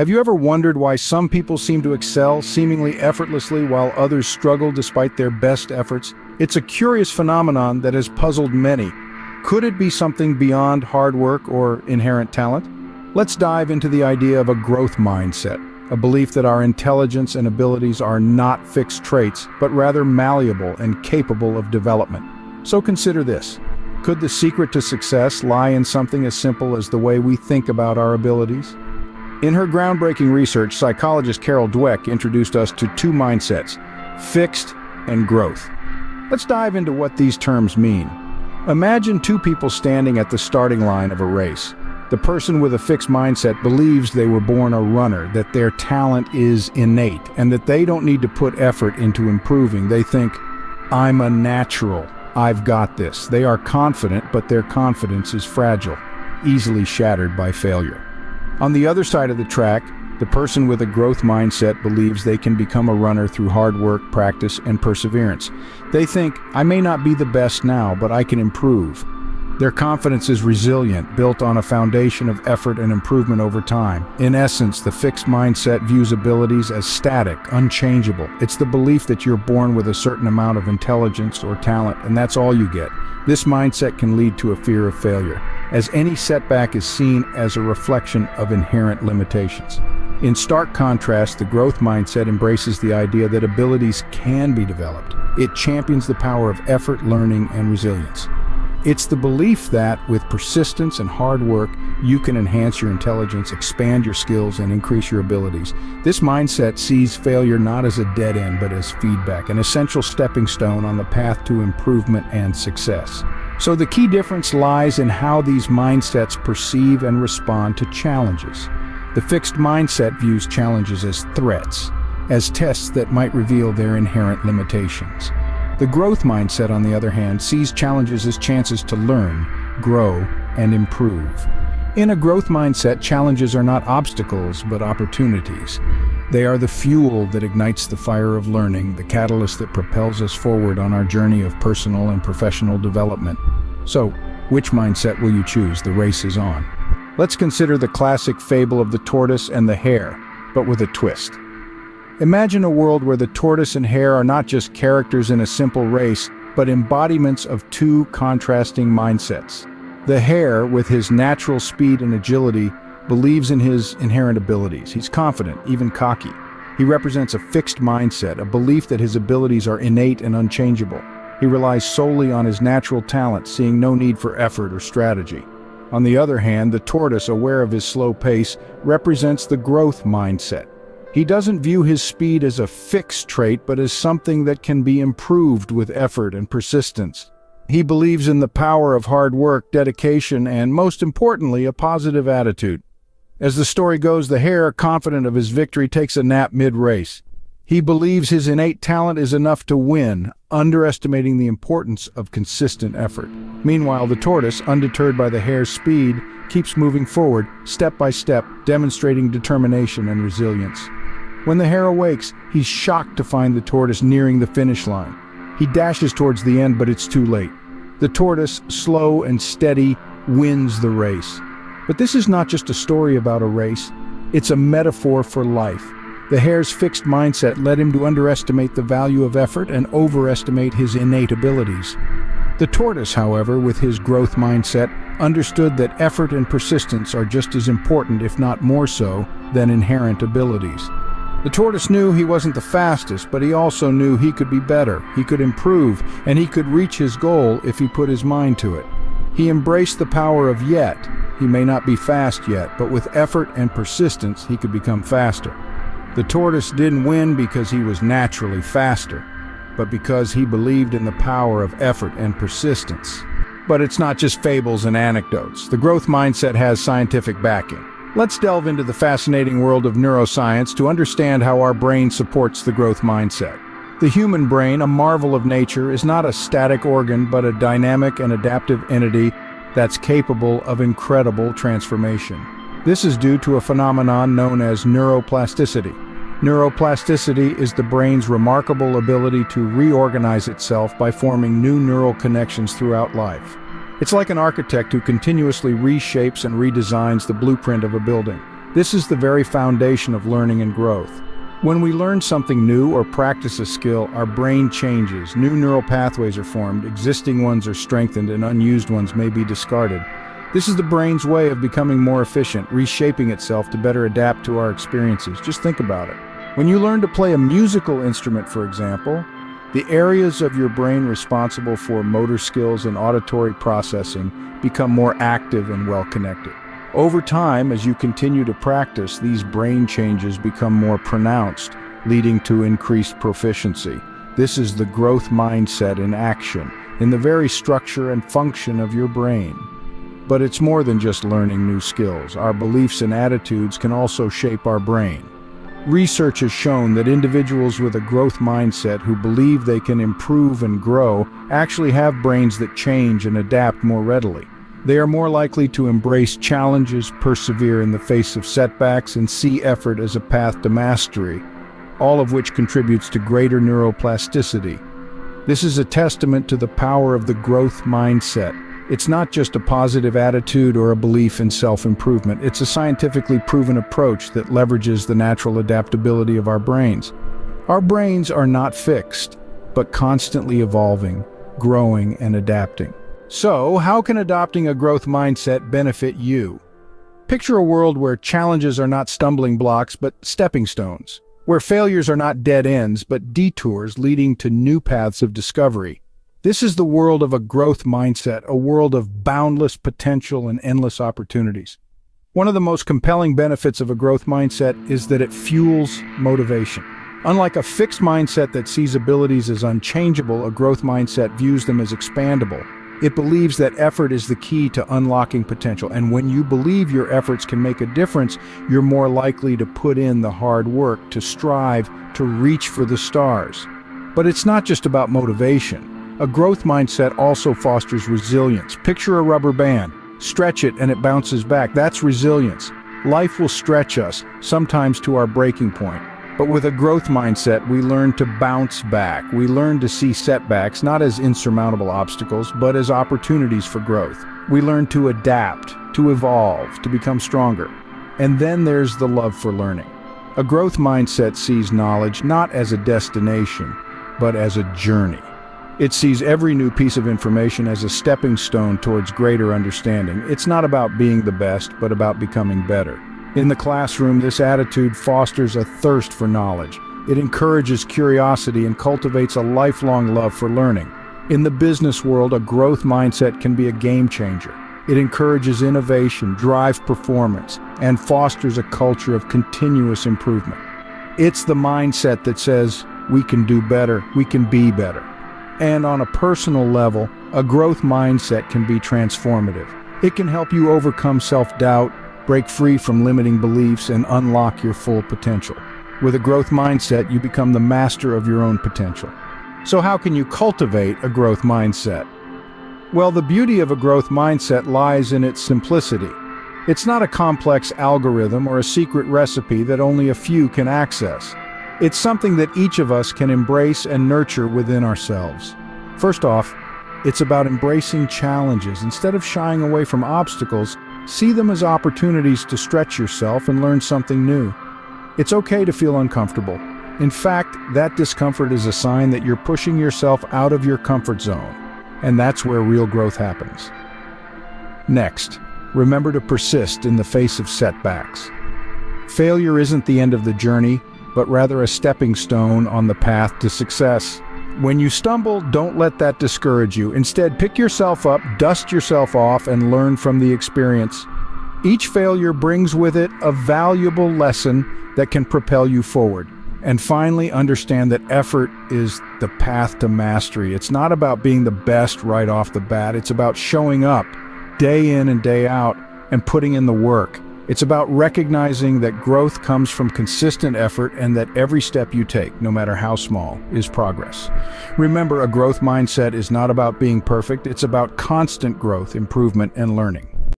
Have you ever wondered why some people seem to excel seemingly effortlessly while others struggle despite their best efforts? It's a curious phenomenon that has puzzled many. Could it be something beyond hard work or inherent talent? Let's dive into the idea of a growth mindset, a belief that our intelligence and abilities are not fixed traits, but rather malleable and capable of development. So consider this. Could the secret to success lie in something as simple as the way we think about our abilities? In her groundbreaking research, psychologist Carol Dweck introduced us to two mindsets, fixed and growth. Let's dive into what these terms mean. Imagine two people standing at the starting line of a race. The person with a fixed mindset believes they were born a runner, that their talent is innate, and that they don't need to put effort into improving. They think, I'm a natural, I've got this. They are confident, but their confidence is fragile, easily shattered by failure. On the other side of the track, the person with a growth mindset believes they can become a runner through hard work, practice, and perseverance. They think, I may not be the best now, but I can improve. Their confidence is resilient, built on a foundation of effort and improvement over time. In essence, the fixed mindset views abilities as static, unchangeable. It's the belief that you're born with a certain amount of intelligence or talent, and that's all you get. This mindset can lead to a fear of failure, as any setback is seen as a reflection of inherent limitations. In stark contrast, the growth mindset embraces the idea that abilities can be developed. It champions the power of effort, learning, and resilience. It's the belief that, with persistence and hard work, you can enhance your intelligence, expand your skills, and increase your abilities. This mindset sees failure not as a dead end, but as feedback, an essential stepping stone on the path to improvement and success. So the key difference lies in how these mindsets perceive and respond to challenges. The fixed mindset views challenges as threats, as tests that might reveal their inherent limitations. The growth mindset, on the other hand, sees challenges as chances to learn, grow, and improve. In a growth mindset, challenges are not obstacles, but opportunities. They are the fuel that ignites the fire of learning, the catalyst that propels us forward on our journey of personal and professional development. So, which mindset will you choose? The race is on. Let's consider the classic fable of the tortoise and the hare, but with a twist. Imagine a world where the tortoise and hare are not just characters in a simple race, but embodiments of two contrasting mindsets. The hare, with his natural speed and agility, believes in his inherent abilities. He's confident, even cocky. He represents a fixed mindset, a belief that his abilities are innate and unchangeable. He relies solely on his natural talent, seeing no need for effort or strategy. On the other hand, the tortoise, aware of his slow pace, represents the growth mindset. He doesn't view his speed as a fixed trait, but as something that can be improved with effort and persistence. He believes in the power of hard work, dedication, and most importantly, a positive attitude. As the story goes, the hare, confident of his victory, takes a nap mid-race. He believes his innate talent is enough to win, underestimating the importance of consistent effort. Meanwhile, the tortoise, undeterred by the hare's speed, keeps moving forward, step by step, demonstrating determination and resilience. When the hare awakes, he's shocked to find the tortoise nearing the finish line. He dashes towards the end, but it's too late. The tortoise, slow and steady, wins the race. But this is not just a story about a race, it's a metaphor for life. The hare's fixed mindset led him to underestimate the value of effort and overestimate his innate abilities. The tortoise, however, with his growth mindset, understood that effort and persistence are just as important, if not more so, than inherent abilities. The tortoise knew he wasn't the fastest, but he also knew he could be better, he could improve, and he could reach his goal if he put his mind to it. He embraced the power of yet. He may not be fast yet, but with effort and persistence he could become faster. The tortoise didn't win because he was naturally faster, but because he believed in the power of effort and persistence. But it's not just fables and anecdotes. The growth mindset has scientific backing. Let's delve into the fascinating world of neuroscience to understand how our brain supports the growth mindset. The human brain, a marvel of nature, is not a static organ but a dynamic and adaptive entity that's capable of incredible transformation. This is due to a phenomenon known as neuroplasticity. Neuroplasticity is the brain's remarkable ability to reorganize itself by forming new neural connections throughout life. It's like an architect who continuously reshapes and redesigns the blueprint of a building. This is the very foundation of learning and growth. When we learn something new or practice a skill, our brain changes, new neural pathways are formed, existing ones are strengthened, and unused ones may be discarded. This is the brain's way of becoming more efficient, reshaping itself to better adapt to our experiences. Just think about it. When you learn to play a musical instrument, for example, the areas of your brain responsible for motor skills and auditory processing become more active and well connected. Over time, as you continue to practice, these brain changes become more pronounced, leading to increased proficiency. This is the growth mindset in action, in the very structure and function of your brain. But it's more than just learning new skills. Our beliefs and attitudes can also shape our brain. Research has shown that individuals with a growth mindset who believe they can improve and grow actually have brains that change and adapt more readily. They are more likely to embrace challenges, persevere in the face of setbacks, and see effort as a path to mastery, all of which contributes to greater neuroplasticity. This is a testament to the power of the growth mindset, it's not just a positive attitude or a belief in self-improvement. It's a scientifically proven approach that leverages the natural adaptability of our brains. Our brains are not fixed, but constantly evolving, growing, and adapting. So, how can adopting a growth mindset benefit you? Picture a world where challenges are not stumbling blocks, but stepping stones. Where failures are not dead ends, but detours leading to new paths of discovery. This is the world of a growth mindset, a world of boundless potential and endless opportunities. One of the most compelling benefits of a growth mindset is that it fuels motivation. Unlike a fixed mindset that sees abilities as unchangeable, a growth mindset views them as expandable. It believes that effort is the key to unlocking potential, and when you believe your efforts can make a difference, you're more likely to put in the hard work, to strive, to reach for the stars. But it's not just about motivation. A growth mindset also fosters resilience. Picture a rubber band. Stretch it and it bounces back. That's resilience. Life will stretch us, sometimes to our breaking point. But with a growth mindset, we learn to bounce back. We learn to see setbacks not as insurmountable obstacles, but as opportunities for growth. We learn to adapt, to evolve, to become stronger. And then there's the love for learning. A growth mindset sees knowledge not as a destination, but as a journey. It sees every new piece of information as a stepping stone towards greater understanding. It's not about being the best, but about becoming better. In the classroom, this attitude fosters a thirst for knowledge. It encourages curiosity and cultivates a lifelong love for learning. In the business world, a growth mindset can be a game changer. It encourages innovation, drives performance, and fosters a culture of continuous improvement. It's the mindset that says, we can do better, we can be better. And on a personal level, a growth mindset can be transformative. It can help you overcome self-doubt, break free from limiting beliefs, and unlock your full potential. With a growth mindset, you become the master of your own potential. So how can you cultivate a growth mindset? Well, the beauty of a growth mindset lies in its simplicity. It's not a complex algorithm or a secret recipe that only a few can access. It's something that each of us can embrace and nurture within ourselves. First off, it's about embracing challenges. Instead of shying away from obstacles, see them as opportunities to stretch yourself and learn something new. It's okay to feel uncomfortable. In fact, that discomfort is a sign that you're pushing yourself out of your comfort zone, and that's where real growth happens. Next, remember to persist in the face of setbacks. Failure isn't the end of the journey, but rather a stepping stone on the path to success. When you stumble, don't let that discourage you. Instead, pick yourself up, dust yourself off, and learn from the experience. Each failure brings with it a valuable lesson that can propel you forward. And finally, understand that effort is the path to mastery. It's not about being the best right off the bat. It's about showing up day in and day out and putting in the work. It's about recognizing that growth comes from consistent effort and that every step you take, no matter how small, is progress. Remember, a growth mindset is not about being perfect, it's about constant growth, improvement, and learning.